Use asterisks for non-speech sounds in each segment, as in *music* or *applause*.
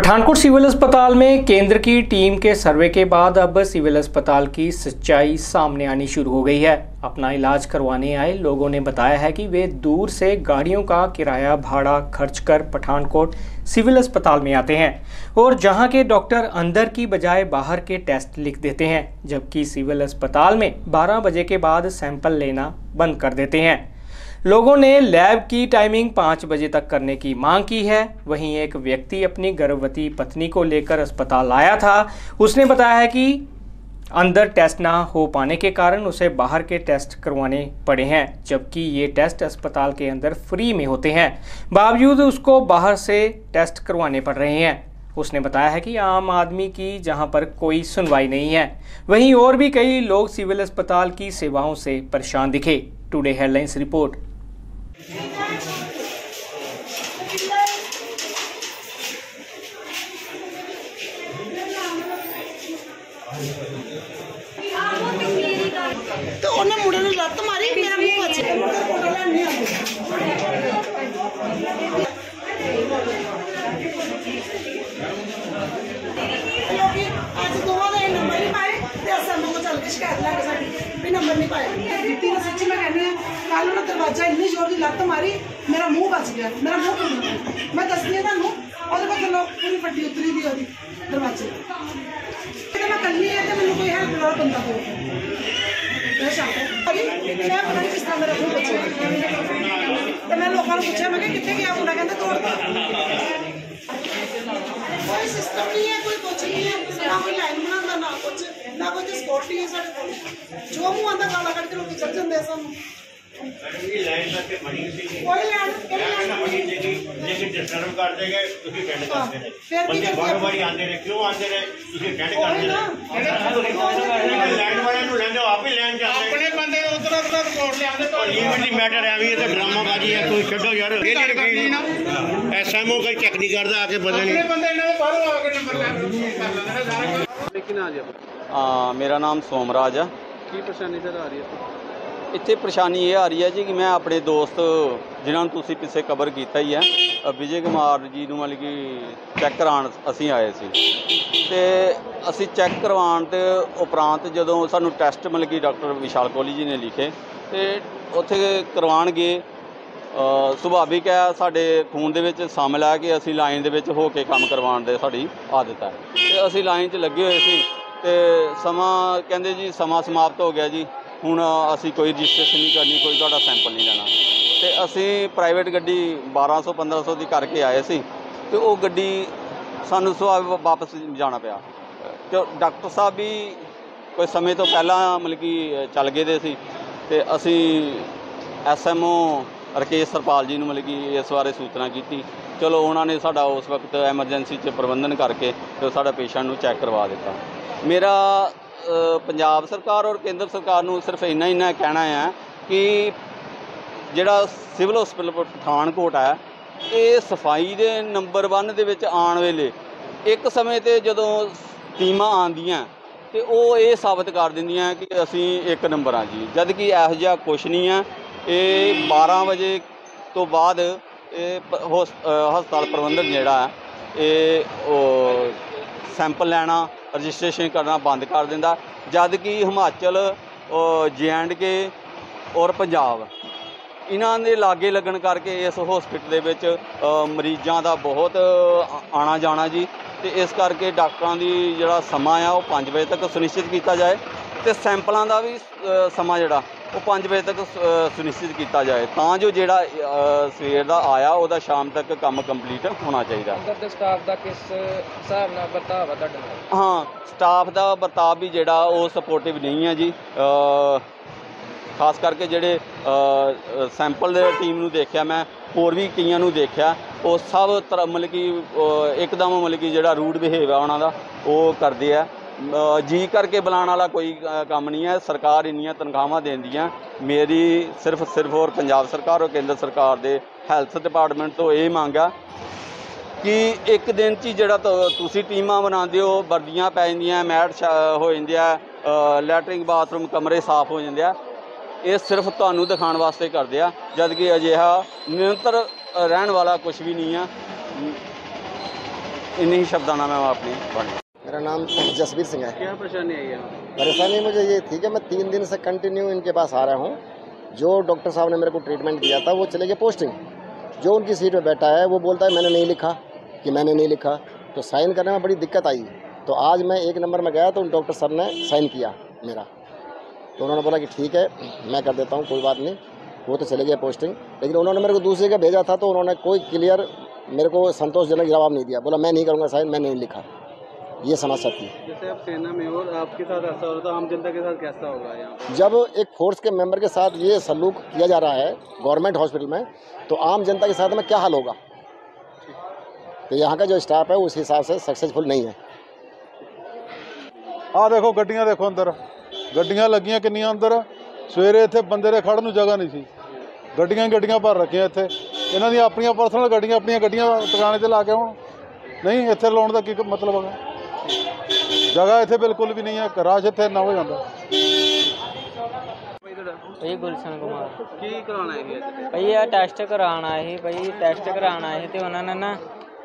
Pathankot civil अस्पताल में केंद्र की टीम के सर्वे के बाद अब सिविल अस्पताल की सच्चाई सामने आनी शुरू हो गई है। अपना इलाज करवाने आए लोगों ने बताया है कि वे दूर से गाड़ियों का किराया भाड़ा खर्च कर पठानकोट सिविल अस्पताल में आते हैं और जहाँ के डॉक्टर अंदर की बजाय बाहर के टेस्ट लिख देते हैं, जबकि सिविल अस्पताल में 12 बजे के बाद सैंपल लेना बंद कर देते हैं। लोगों ने लैब की टाइमिंग पाँच बजे तक करने की मांग की है। वहीं एक व्यक्ति अपनी गर्भवती पत्नी को लेकर अस्पताल आया था। उसने बताया है कि अंदर टेस्ट ना हो पाने के कारण उसे बाहर के टेस्ट करवाने पड़े हैं, जबकि ये टेस्ट अस्पताल के अंदर फ्री में होते हैं। बावजूद उसको बाहर से टेस्ट करवाने पड़ रहे हैं। उसने बताया है कि आम आदमी की जहाँ पर कोई सुनवाई नहीं है। वहीं और भी कई लोग सिविल अस्पताल की सेवाओं से परेशान दिखे। Today headlines report. ਤੇ ਉਹਨੇ ਮੁੰਡੇ ਨੂੰ ਲੱਤ ਮਾਰੀ, ਮੇਰਾ ਮੂੰਹ ਵੱਜ ਗਿਆ। ਮੁੰਡਾ ਅੱਜ ਦੋਵਾਂ ਦੇ ਨੰਬਰ ਨਹੀਂ ਪਾਏ ਤੇ ਅਸਾਂ ਨੂੰ ਚੱਲ ਕੇ ਸ਼ਿਕਾਇਤ ਲੈ ਕੇ ਸਾਡੀ ਵੀ ਨੰਬਰ ਨਹੀਂ ਪਾਇਆ। ਦਿੱਤੀ ਨਾ ਸੱਚੀ ਮੈਂ ਕਹਿੰਦੀ ਕੱਲ ਉਹਨੇ ਦਰਵਾਜ਼ਾ ਇੰਨੀ ਜ਼ੋਰ ਦੀ ਲੱਤ ਮਾਰੀ, ਮੇਰਾ ਮੂੰਹ ਬਚ ਗਿਆ, ਮੇਰਾ ਮੂੰਹ ਟੁੱਟ ਗਿਆ। ਮੈਂ ਦੱਸਦੀ ਹਾਂ ਤੁਹਾਨੂੰ, ਉਹਦੇ ਕੋਲ ਥੱਲੋਂ ਪੂਰੀ ਫੱਟੀ ਉਤਰੀ ਦੀ ਉਹਦੀ ਦਰਵਾਜ਼ੇ। ਤੇ ਮੈਂ ਕੱਲੀ ਆ ਤੇ ਮੈਨੂੰ ਕੋਈ ਹੈਲਪ ਵਾਲਾ ਬੰਦਾ ਕੋਈ ਮੈਂ ਸ਼ਾਕ ਅਰੇ ਮੈਂ ਪਤਾ ਨਹੀਂ ਕਿਸ ਤਰ੍ਹਾਂ ਮੇਰਾ ਮੂੰਹ ਬਚਿਆ ਤੇ ਮੈਂ ਲੋਕਾਂ ਨੂੰ ਪੁੱਛਿਆ, ਮੈਂ ਕਿ ਕਿੱਥੇ ਗਿਆ ਮੁੰਡਾ? ਕਹਿੰਦਾ ਤੋੜਤਾ ਕੋਈ ਸਿਸਟਮ ਨਹੀਂ ਹੈ, ਕੋਈ ਕੁਝ ਨਹੀਂ ਹੈ। ਨਾ ਕੋਈ ਲਾਈਨ ਬਣਾਉਂਦਾ, ਨਾ ਕੁਝ ਨਾ ਕੋਈ ਸਪੋਰਟ ਹੈ ਸਾਡੇ ਕੋਲ। ਜੋ ਮੂੰਹ ਆਂਦਾ ਗਾਲਾਂ ਕੱਢ ਕੇ ਲੋਕੀ ਚੱਲ ਜਾਂਦੇ ਆ ਸਾਨੂੰ ਇਹ ਲਾਈਨ ਕਰਕੇ ਬਣੀ ਸੀ ਕੋਈ ਲੈਣ ਕਿਹੜੀ ਨਾ ਲੈਣ ਬਣੀ ਲੇਕਿਨ ਲੇਕਿਨ ਡਿਸਟਰਬ ਕਰਦੇ ਗਏ ਤੁਸੀਂ ਟੈਂਡ ਕਰਦੇ ਨੇ ਫਿਰ ਕੀ ਬੰਦੇ ਕਰਦੇ ਬਾਰ ਵਾਰੀ ਆਉਂਦੇ ਨੇ ਕਿਉਂ ਆਉਂਦੇ ਨੇ ਤੁਸੀਂ ਟੈਂਡ ਕੋਈ ਕਰਦੇ ਨਾ। ਨੇ। ਲੈਂਡ ਵਾਲਿਆਂ ਨੂੰ ਲੈਂਦੇ ਹੋ ਆਪ ਹੀ ਲੈਣ ਜਾਂਦੇ ਆਪਣੇ ਬੰਦੇ ਨੂੰ ਉਧਰ ਉਧਰ ਰਿਪੋਰਟ ਲਿਆਉਂਦੇ ਉਹ ਲੀਗਲੀ ਮੈਟਰ ਐ ਵੀ ਇਹ ਤਾਂ ਡਰਾਮਾਬਾਜ਼ੀ ਹੈ ਕੋਈ ਛੱਡੋ ਯਾਰ ਇਹ ਕਰਨੀ ਨਾ। ਐਸਐਮਓ ਕੋਈ ਚੈੱਕ ਨਹੀਂ ਕਰਦਾ ਆ ਕੇ ਬੰਦੇ ਆਪਣੇ ਨੂੰ ਬੰਦੇ ਇਹਨਾਂ ਦੇ ਬਾਹਰੋਂ ਆ ਕੇ ਨੰਬਰ ਲੈ ਕੇ ਕਰ ਲੈਂਦੇ ਨੇ ਸਾਰਾ ਕੁਝ ਲੇਕਿਨ ਆ ਜੀ ਆ ਮੇਰਾ ਨਾਮ ਸੋਮਰਾਜ ਆ। ਕੀ ਪਰੇਸ਼ਾਨੀ ਸਰ ਆ ਰਹੀ ਹੈ? ਇੱਥੇ ਪਰੇਸ਼ਾਨੀ ਇਹ ਆ ਰਹੀ ਹੈ ਜੀ ਕਿ ਮੈਂ ਆਪਣੇ ਦੋਸਤ ਜਿਨ੍ਹਾਂ ਨੂੰ ਤੁਸੀਂ ਪਿੱਛੇ ਕਵਰ ਕੀਤਾ ਹੀ ਹੈ ਅ, ਵਿਜੇ ਕੁਮਾਰ ਜੀ ਨੂੰ ਮਤਲਬ ਕਿ ਚੈੱਕ ਕਰਾਉਣ ਅਸੀਂ ਆਏ ਸੀ। ਤੇ ਅਸੀਂ ਚੈੱਕ ਕਰਵਾਉਣ ਦੇ ਉਪਰੰਤ ਜਦੋਂ ਸਾਨੂੰ ਟੈਸਟ ਮਤਲਬ ਕਿ ਡਾਕਟਰ ਵਿਸ਼ਾਲ ਕੋਹਲੀ ਜੀ ਨੇ ਲਿਖੇ ਤੇ ਉੱਥੇ ਕਰਵਾਉਣ ਗਏ ਅ, ਸੁਭਾਵਿਕ ਹੈ ਸਾਡੇ ਖੂਨ ਦੇ ਵਿੱਚ ਸ਼ਾਮਿਲ ਹੈ ਕਿ ਅਸੀਂ ਲਾਈਨ ਦੇ ਵਿੱਚ ਹੋ ਕੇ ਕੰਮ ਕਰਵਾਉਣ ਦੇ ਸਾਡੀ ਆਦਤ ਹੈ। ਤੇ ਅਸੀਂ ਲਾਈਨ 'ਚ ਲੱਗੇ ਹੋਏ ਸੀ ਤੇ ਸਮਾਂ ਕਹਿੰਦੇ ਜੀ ਸਮਾਂ ਸਮਾਪਤ ਹੋ ਗਿਆ ਜੀ। ਹੁਣ ਅਸੀਂ ਕੋਈ ਰਜਿਸਟ੍ਰੇਸ਼ਨ ਨਹੀਂ ਕਰਨੀ, ਕੋਈ ਤੁਹਾਡਾ ਸੈਂਪਲ ਨਹੀਂ ਲੈਣਾ। ਤੇ ਅਸੀਂ ਪ੍ਰਾਈਵੇਟ ਗੱਡੀ 1200 1500 ਦੀ ਕਰਕੇ ਆਏ ਸੀ ਤੇ ਉਹ ਗੱਡੀ ਸਾਨੂੰ ਸੁਭਾਵ ਵਾਪਸ ਜਾਣਾ ਪਿਆ। ਤੇ ਡਾਕਟਰ ਸਾਹਿਬ ਵੀ ਕੋਈ ਸਮੇਂ ਤੋਂ ਪਹਿਲਾਂ ਮਤਲਬ ਕਿ ਚੱਲ ਗਏ ਦੇ ਸੀ ਤੇ ਅਸੀਂ ਐਸਐਮਓ ਰਕੇਸ਼ ਸਰਪਾਲ ਜੀ ਨੂੰ ਮਤਲਬ ਕਿ ਇਸ ਬਾਰੇ ਸੂਚਨਾ ਕੀਤੀ। ਚਲੋ, ਉਹਨਾਂ ਨੇ ਸਾਡਾ ਉਸ ਵਕਤ ਐਮਰਜੈਂਸੀ 'ਚ ਪ੍ਰਬੰਧਨ ਕਰਕੇ ਤੇ ਸਾਡਾ ਪੇਸ਼ੈਂਟ ਨੂੰ ਚੈੱਕ ਕਰਵਾ ਦਿੱਤਾ। ਮੇਰਾ ਪੰਜਾਬ ਸਰਕਾਰ ਔਰ ਕੇਂਦਰ ਸਰਕਾਰ ਨੂੰ ਸਿਰਫ ਇੰਨਾ ਹੀ ਨਾ ਕਹਿਣਾ ਹੈ ਕਿ ਜਿਹੜਾ ਸਿਵਲ ਹਸਪੀਟਲ ਪਠਾਨਕੋਟ ਹੈ, ਇਹ ਸਫ਼ਾਈ ਦੇ ਨੰਬਰ 1 ਦੇ ਵਿੱਚ ਆਉਣ ਵੇਲੇ ਇੱਕ ਸਮੇਂ ਤੇ ਜਦੋਂ ਟੀਮਾਂ ਆਉਂਦੀਆਂ ਤੇ ਉਹ ਇਹ ਸਾਬਤ ਕਰ ਦਿੰਦੀਆਂ ਕਿ ਅਸੀਂ ਇੱਕ ਨੰਬਰ ਆ ਜੀ। ਜਦ ਕਿ ਇਹੋ ਜਿਹਾ ਕੁਛ ਨਹੀਂ ਆ ਇਹ 12 ਵਜੇ ਤੋਂ ਬਾਅਦ ਇਹ ਹੋਸ- ਹਸਪਤਾਲ ਪ੍ਰਬੰਧਕ ਜਿਹੜਾ ਹੈ, ਇਹ ਸੈਂਪਲ ਲੈਣਾ ਰਜਿਸਟ੍ਰੇਸ਼ਨ ਕਰਨਾ ਬੰਦ ਕਰ ਦਿੰਦਾ, ਜਦ ਕਿ ਹਿਮਾਚਲ ਕੇ ਔਰ ਪੰਜਾਬ, ਇਹਨਾਂ ਦੇ ਲਾਗੇ ਲੱਗਣ ਕਰਕੇ ਇਸ ਹਸਪੀਟਲ ਦੇ ਵਿੱਚ ਮਰੀਜ਼ਾਂ ਦਾ ਬਹੁਤ ਆ- ਆਣਾ ਜਾਣਾ ਜੀ, ਤੇ ਇਸ ਕਰਕੇ ਡਾਕਟਰਾਂ ਦੀ ਜਿਹੜਾ ਸਮਾਂ ਆ ਉਹ 5 ਵਜੇ ਤੱਕ ਸੁਨਿਸ਼ਚਿਤ ਕੀਤਾ ਜਾਏ, ਤੇ ਸੈਂਪਲਾਂ ਦਾ ਵੀ ਸਮਾਂ ਜਿਹੜਾ ਉਹ 5 ਵਜੇ ਤੱਕ ਸੁਨਿਸ਼ਚਿਤ ਕੀਤਾ ਜਾਏ। ਤਾਂ ਜੋ ਜਿਹੜਾ ਸਵੇਰ ਦਾ ਆਇਆ ਉਹਦਾ ਸ਼ਾਮ ਤੱਕ ਕੰਮ ਕੰਪਲੀਟ ਹੋਣਾ ਚਾਹੀਦਾ। ਅੰਦਰ ਦੇ ਸਟਾਫ ਦਾ ਕਿਸ ਹਿਸਾਬ ਨਾਲ ਵਰਤਾਵਾ ਤੁਹਾਡੇ ਨਾਲ? ਹਾਂ ਸਟਾਫ ਦਾ ਵਰਤਾਵ ਵੀ ਜਿਹੜਾ ਉਹ ਸਪੋਰਟਿਵ ਨਹੀਂ ਹੈ ਜੀ। ਖਾਸ ਕਰਕੇ ਜਿਹੜੇ ਸੈਂਪਲ ਦੇ ਟੀਮ ਨੂੰ ਦੇਖਿਆ ਮੈਂ ਹੋਰ ਵੀ ਕਈਆਂ ਨੂੰ ਦੇਖਿਆ ਉਹ ਸਭ ਤਰ੍ਹਾਂ ਮਤਲਬ ਕਿ ਇੱਕਦਮ ਮਤਲਬ ਕਿ ਜਿਹੜਾ ਰੂਡ ਬਿਹੇਵ ਆ ਉਹਨਾਂ ਦਾ ਉਹ ਕਰਦੇ ਆ। ਜੀ ਕਰਕੇ ਬੁਲਾਉਣ ਵਾਲਾ ਕੋਈ ਕੰਮ ਨਹੀਂ ਹੈ। ਸਰਕਾਰ ਇੰਨੀਆਂ ਤਨਖਾਹਾਂ ਦਿੰਦੀਆਂ। ਮੇਰੀ ਸਿਰਫ ਸਿਰਫ ਔਰ ਪੰਜਾਬ ਸਰਕਾਰ ਔਰ ਕੇਂਦਰ ਸਰਕਾਰ ਦੇ ਹੈਲਥ ਡਿਪਾਰਟਮੈਂਟ ਤੋਂ ਇਹ ਮੰਗ ਆ ਕਿ ਇੱਕ ਦਿਨ 'ਚ ਹੀ ਜਿਹੜਾ ਤੁ- ਤੁਸੀਂ ਟੀਮਾਂ ਬਣਾਉਂਦੇ ਹੋ, ਵਰਦੀਆਂ ਪੈ ਜਾਂਦੀਆਂ, ਮੈਟ ਛ- ਹੋ ਜਾਂਦੇ ਆ ਲੈਟਰਿੰਗ ਬਾਥਰੂਮ ਕਮਰੇ ਸਾਫ਼ ਹੋ ਜਾਂਦੇ ਆ। ਇਹ ਸਿਰਫ ਤੁਹਾਨੂੰ ਦਿਖਾਉਣ ਵਾਸਤੇ ਕਰਦੇ ਆ, ਜਦ ਕਿ ਅਜਿਹਾ ਨਿਰੰਤਰ ਰਹਿਣ ਵਾਲਾ ਕੁਝ ਵੀ ਨਹੀਂ ਆ। ਇੰਨੇ ਹੀ ਸ਼ਬਦਾਂ ਨਾਲ ਮੈਂ ਆਪਣੀ ਬਾਣੀ मेरा नाम *laughs* जसवीर सिंह है। क्या परेशानी आई है परेशानी मुझे ये थी कि मैं तीन दिन से कंटिन्यू इनके पास आ रहा हूँ। जो डॉक्टर साहब ने मेरे को ट्रीटमेंट दिया था वो चले गए पोस्टिंग जो उनकी सीट पे बैठा है वो बोलता है मैंने नहीं लिखा। कि मैंने नहीं लिखा। तो साइन करने में बड़ी दिक्कत आई। तो आज मैं एक नंबर में गया तो उन डॉक्टर साहब ने साइन किया मेरा। तो उन्होंने बोला कि ठीक है मैं कर देता हूँ कोई बात नहीं। वो तो चले गए पोस्टिंग लेकिन उन्होंने मेरे को दूसरे का भेजा था तो उन्होंने कोई क्लियर मेरे को संतोषजनक जवाब नहीं दिया। बोला मैं नहीं करूँगा साइन मैं नहीं लिखा। ये समस्या थी जैसे आप सेना में हो और आपके साथ ऐसा हो रहा तो आम जनता के साथ कैसा होगा यहाँ पे जब एक फोर्स के मेंबर के साथ ये सलूक किया जा रहा है गवर्नमेंट हॉस्पिटल में तो आम जनता के साथ में क्या हाल होगा तो यहाँ का जो स्टाफ है उस हिसाब से सक्सेसफुल नहीं है ਆਹ ਦੇਖੋ ਗੱਡੀਆਂ ਦੇਖੋ ਅੰਦਰ ਗੱਡੀਆਂ ਲੱਗੀਆਂ ਕਿੰਨੀਆਂ ਅੰਦਰ ਸਵੇਰੇ ਇੱਥੇ ਬੰਦੇ ਦੇ ਖੜਨ ਨੂੰ ਜਗ੍ਹਾ ਨਹੀਂ ਸੀ ਗੱਡੀਆਂ ਹੀ ਗੱਡੀਆਂ ਭਰ ਰੱਖੀਆਂ ਇੱਥੇ ਇਹਨਾਂ ਦੀਆਂ ਆਪਣੀਆਂ ਪਰਸਨਲ ਗੱਡੀਆਂ ਆਪਣੀਆਂ ਗੱਡੀਆਂ ਟਿਕਾਣੇ ਤੇ ਲਾ ਕੇ ਹੁਣ ਨਹੀਂ ਇੱਥੇ ਲਾਉਣ ਦਾ ਕੀ ਮਤਲਬ ਹੈਗਾ ਜਗ੍ਹਾ ਇੱਥੇ ਬਿਲਕੁਲ ਵੀ ਨਹੀਂ ਹੈ ਰਾਸ਼ ਇੱਥੇ ਨਾ ਹੋ ਜਾਂਦਾ। ਭਾਈ ਗੁਲਸ਼ਨ ਕੁਮਾਰ। ਕੀ ਕਰਾਉਣਾ ਹੈ ਇਹ ਅੱਜ? ਭਾਈ ਇਹ ਟੈਸਟ ਕਰਾਉਣ ਆਏ ਸੀ ਭਾਈ ਟੈਸਟ ਕਰਾਉਣ ਆਏ ਸੀ ਤੇ ਉਹਨਾਂ ਨੇ ਨਾ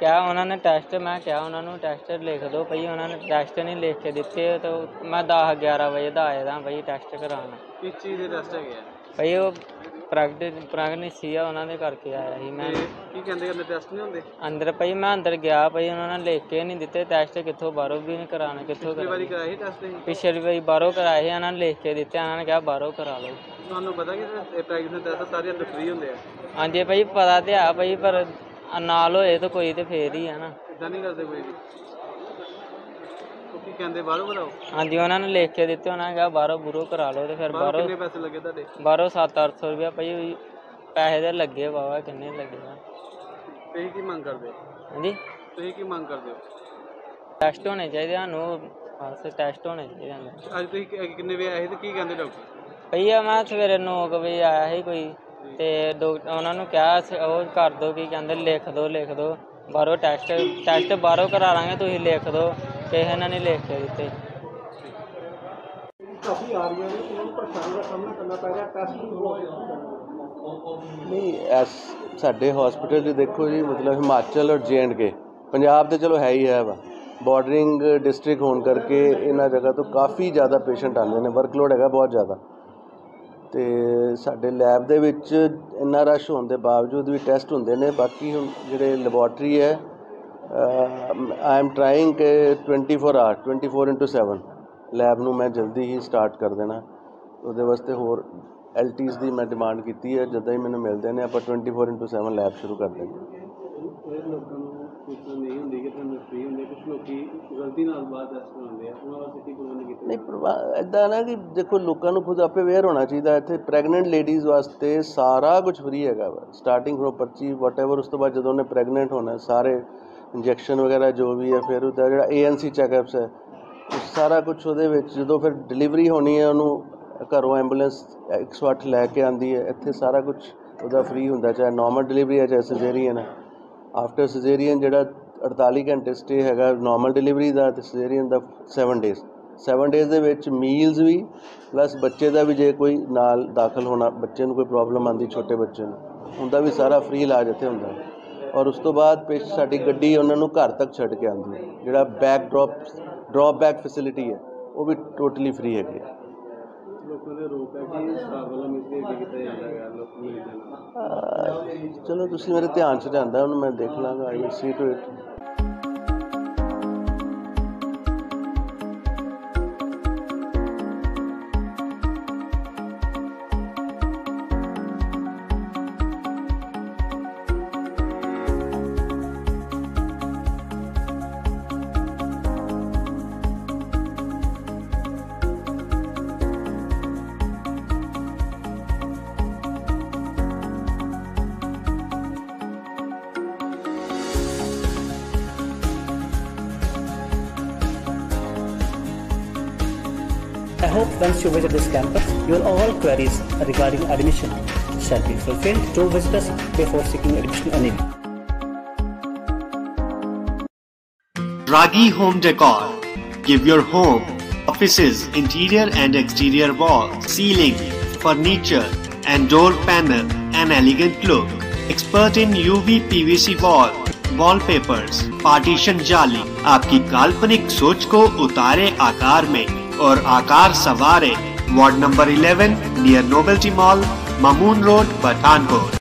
ਕਿਹਾ ਉਹਨਾਂ ਨੇ ਟੈਸਟ ਮੈਂ ਕਿਹਾ ਉਹਨਾਂ ਨੂੰ ਟੈਸਟ ਲਿਖ ਦਿਓ। ਭਾਈ ਉਹਨਾਂ ਨੇ ਟੈਸਟ ਨਹੀਂ ਲਿਖ ਕੇ ਦਿੱਤੇ ਤਾਂ ਮੈਂ 10 11 ਵਜੇ ਦਾ ਆਇਆ ਦਾ ਭਾਈ ਟੈਸਟ ਕਰਾਉਣ। ਕਿਸ ਚੀਜ਼ ਦੇ ਟੈਸਟ ਹੈਗੇ ਆ? ਭਾਈ ਉਹ ਪ੍ਰੈਗਨੈਂਟ ਪ੍ਰੈਗਨੈਂਸੀ ਆ ਉਹਨਾਂ ਦੇ ਕਰਕੇ ਆਇਆ ਸੀ ਮੈਂ। ਤੇ ਕੀ ਕਹਿੰਦੇ ਕਹਿੰਦੇ ਟੈਸਟ ਨਹੀਂ ਹੁੰਦੇ? ਅੰਦਰ ਭਾਈ ਮੈਂ ਅੰਦਰ ਗਿਆ ਭਾਈ ਉਹਨਾਂ ਨੇ ਲਿਖ ਕੇ ਨਹੀਂ ਦਿੱਤੇ। ਟੈਸਟ ਕਿੱਥੋਂ ਬਾਹਰੋਂ ਵੀ ਨਹੀਂ ਕਰਾਉਣਾ ਕਿੱਥੋਂ ਵਾਰੀ ਕਰਾਉਣਾ। ਸੀ ਟੈਸਟ ਤੁਸੀਂ? ਪਿਛਲੀ ਵਾਰੀ ਬਾਹਰੋਂ ਕਰਾਏ ਸੀ ਉਹਨਾਂ ਨੇ ਲਿਖ ਕੇ ਦਿੱਤੇ ਉਹਨਾਂ ਨੇ ਕਿਹਾ ਬਾਹਰੋਂ ਕਰਾ ਲਓ। ਤੁਹਾਨੂੰ ਪਤਾ ਕਿ ਪ੍ਰੈਗਨੈਂਟ ਟੈਸਟ ਸਾਰੇ ਅੰਦਰ ਫ੍ਰੀ ਹੁੰਦੇ ਆ? ਹਾਂਜੀ ਭਾਈ ਪਤਾ ਤੇ ਆ ਭਾਈ ਪਰ ਨਾਲ ਹੋਏ ਤਾਂ ਕੋਈ ਤੇ ਫੇਰ ਹੀ ਆ ਨਾ। ਇਦਾਂ ਨਹੀਂ ਕਰਦੇ ਕੋਈ ਵੀ? ਕਹਿੰਦੇ ਬਾਹਰੋਂ ਕਰਾਓ? ਹਾਂਜੀ ਉਹਨਾਂ ਨੇ ਲਿਖ ਕੇ ਦਿੱਤੇ ਉਹਨਾਂ ਨੇ ਕਿਹਾ ਬਾਹਰੋਂ ਬੁਰੋ ਕਰਾ ਲਓ ਤੇ ਫਿਰ ਬਾਹਰੋਂ ਬਾਹਰੋਂ ਕਿੰਨੇ ਪੈਸੇ ਲੱਗੇ ਤੁਹਾਡੇ? ਬਾਹਰੋਂ 7-800 ਰੁਪਇਆ ਭਾਈ ਪੈਸੇ ਦੇ ਲੱਗੇ ਬਾਵਾ ਕਿੰਨੇ ਲੱਗੇ ਆ। ਤੁਸੀਂ ਕੀ ਮੰਗ ਕਰਦੇ ਹੋ? ਹਾਂਜੀ? ਤੁਸੀਂ ਕੀ ਮੰਗ ਕਰਦੇ ਹੋ? ਟੈਸਟ ਹੋਣੇ ਚਾਹੀਦੇ ਸਾਨੂੰ ਬਸ ਟੈਸਟ ਹੋਣੇ ਚਾਹੀਦੇ ਹਨ ਅੱਜ ਤੁਸੀਂ ਕਿ- ਕਿੰਨੇ ਵਜੇ ਆਏ ਸੀ ਤੇ ਕੀ ਕਹਿੰਦੇ ਡਾਕਟਰ? ਭਈਆ ਮੈਂ ਸਵੇਰੇ 9 ਵਜੇ ਆਇਆ ਸੀ ਕੋਈ ਤੇ ਡਾਕ- ਉਹਨਾਂ ਨੂੰ ਕਿਹਾ ਸੀ ਉਹ ਕਰ ਦੋ ਕੀ ਕਹਿੰਦੇ ਲਿਖ ਦੋ ਲਿਖ ਦੋ ਬਾਹਰੋਂ ਟੈਸਟ ਟੈਸਟ ਬਾਹਰੋਂ ਕਰਾ ਲਾਂਗੇ ਤੁਸੀਂ ਲਿਖ ਦੋ। ਕਿਸੇ ਨੇ ਨਹੀਂ ਲਿਖ ਕੇ ਦਿੱਤੇ। ਨਹੀਂ ਐਸ ਸਾਡੇ ਹਸਪੀਟਲ 'ਚ ਦੇਖੋ ਜੀ ਮਤਲਬ ਹਿਮਾਚਲ ਔਰ ਕੇ ਪੰਜਾਬ ਤੇ ਚਲੋ ਹੈ ਹੀ ਹੈ ਵਾ। ਬਾਰਡਰਿੰਗ ਡਿਸਟ੍ਰਿਕਟ ਹੋਣ ਕਰਕੇ ਇਹਨਾਂ ਜਗ੍ਹਾ ਤੋਂ ਕਾਫੀ ਜ਼ਿਆਦਾ ਪੇਸ਼ੈਂਟ ਆਉਂਦੇ ਨੇ ਵਰਕਲੋਡ ਹੈਗਾ ਬਹੁਤ ਜ਼ਿਆਦਾ। ਤੇ ਸਾਡੇ ਲੈਬ ਦੇ ਵਿੱਚ ਇੰਨਾ ਰਸ਼ ਹੋਣ ਦੇ ਬਾਵਜੂਦ ਵੀ ਟੈਸਟ ਹੁੰਦੇ ਨੇ ਬਾਕੀ ਹੁਣ ਜਿਹੜੇ ਲੈਬੋਰਟਰੀ ਹੈ ਆਈ ਐਮ ਟਰਾਈਂਗ ਕਿ 24 ਆਰ 24 7 ਲੈਬ ਨੂੰ ਮੈਂ ਜਲਦੀ ਹੀ ਸਟਾਰਟ ਕਰ ਦੇਣਾ। ਉਹਦੇ ਵਾਸਤੇ ਹੋਰ ਐਲਟੀਜ਼ ਦੀ ਮੈਂ ਡਿਮਾਂਡ ਕੀਤੀ ਹੈ ਜਦੋਂ ਹੀ ਮੈਨੂੰ ਮਿਲਦੇ ਨੇ ਆਪਾਂ 24 7 ਲੈਬ ਸ਼ੁਰੂ ਕਰ ਦੇਂਗੇ ਲੋਕਾਂ ਨੂੰ ਸੂਚਨਾ ਨਹੀਂ ਹੁੰਦੀ ਕਿ ਤੁਹਾਨੂੰ ਫ੍ਰੀ ਹੁੰਦੇ ਕੁਝ ਲੋਕੀ ਗਲਤੀ ਨਾਲ ਬਾਅਦ ਟੈਸਟ ਕਰਾਉਂਦੇ ਆ ਉਹਨਾਂ ਵਾਸਤੇ ਕੀ ਪ੍ਰਬੰਧ ਕੀਤਾ ਨਹੀਂ ਇਦਾਂ ਨਾ ਕਿ ਦੇਖੋ ਲੋਕਾਂ ਨੂੰ ਖੁਦ ਆਪੇ ਅਵੇਅਰ ਹੋਣਾ ਚਾਹੀਦਾ ਇੱਥੇ ਪ੍ਰੈਗਨੈਂਟ ਲੇਡੀਜ਼ ਵਾਸਤੇ ਸਾਰਾ ਕੁਝ ਫ੍ਰੀ ਹੈਗਾ ਵਾ। ਸਟਾਰਟਿੰਗ ਫਰੋਮ ਪਰਚੀ ਵਾਟਐਵਰ ਉਸ ਤੋਂ ਬਾਅਦ ਜਦੋਂ ਉਹਨੇ ਪ੍ਰੈਗਨੈਂਟ ਹੋਣਾ ਸਾਰੇ ਇੰਜੈਕਸ਼ਨ ਵਗੈਰਾ ਜੋ ਵੀ ਹੈ, ਫਿਰ ਉਹਦਾ ਜਿਹੜਾ ਏਐਨਸੀ ਚੈੱਕਅਪਸ ਹੈ, ਉਹ ਸਾਰਾ ਕੁਝ ਉਹਦੇ ਵਿੱਚ ਜਦੋਂ ਫਿਰ ਡਿਲੀਵਰੀ ਹੋਣੀ ਹੈ, ਉਹਨੂੰ ਘਰੋਂ ਐਂਬੂਲੈਂਸ 108 ਲੈ ਕੇ ਆਂਦੀ ਹੈ, ਇੱਥੇ ਸਾਰਾ ਕੁਝ ਉਹਦਾ ਫ੍ਰੀ ਹੁੰਦਾ, ਚਾਹੇ ਨਾਰਮਲ ਡਿਲੀਵਰੀ ਹੈ, ਚਾਹੇ ਸਿਜ਼ੇਰੀਅਨ ਹੈ। ਆਫਟਰ ਸਿਜ਼ੇਰੀਅਨ ਜਿਹੜਾ 48 ਘੰਟੇ ਸਟੇ ਹੈਗਾ ਨਾਰਮਲ ਡਿਲੀਵਰੀ ਦਾ ਤੇ ਸਿਜ਼ੇਰੀਅਨ ਦਾ 7 ਡੇਜ਼ 7 ਡੇਜ਼ ਦੇ ਵਿੱਚ ਮੀਲਸ ਵੀ ਪਲੱਸ ਬੱਚੇ ਦਾ ਵੀ ਜੇ ਕੋਈ ਨਾਲ ਦਾਖਲ ਹੋਣਾ, ਬੱਚੇ ਨੂੰ ਕੋਈ ਪ੍ਰੋਬਲਮ ਆਂਦੀ ਛੋਟੇ ਬੱਚੇ ਨੂੰ, ਉਹਦਾ ਵੀ ਸਾਰਾ ਫ੍ਰੀ ਇਲਾਜ ਇੱਥੇ ਹੁੰਦਾ ਹੈ। ਔਰ ਉਸ ਤੋਂ ਬਾਅਦ ਪੇਸ਼ ਸਾਡੀ ਗੱਡੀ ਉਹਨਾਂ ਨੂੰ ਘਰ ਤੱਕ ਛੱਡ ਕੇ ਆਉਂਦੀ ਹੈ। ਜਿਹੜਾ back drop drop back facility ਹੈ ਉਹ ਵੀ ਟੋਟਲੀ ਫ੍ਰੀ ਹੈਗੀ ਹੈ। ਲੋਕਾਂ ਦੇ ਰੋਕ ਹੈ ਕਿ ਸਟਾਫ ਵੱਲੋਂ ਮਿਸਬੀਹੇਵ ਕੀਤਾ ਜਾਂਦਾ ਹੈ ਲੋਕ ਮਰੀਜ਼ਾਂ ਨਾਲ ਅਹ ਚਲੋ ਤੁਸੀਂ ਮੇਰੇ ਧਿਆਨ 'ਚ ਲਿਆਂਦਾ ਉਹਨੂੰ ਮੈਂ ਦੇਖ ਲਾਂਗਾ I will see to it hope once you visit this campus, your all queries regarding admission shall be fulfilled. Do visit us before seeking admission anywhere. Ragi Home Decor. Give your home, offices, interior and exterior walls, ceiling, furniture, and door panel an elegant look. Expert in UV PVC wall, wallpapers, partition जाली आपकी काल्पनिक सोच को उतारे आकार में और आकार सवारे ward number 11 near novelty mall Mamun road Pathankot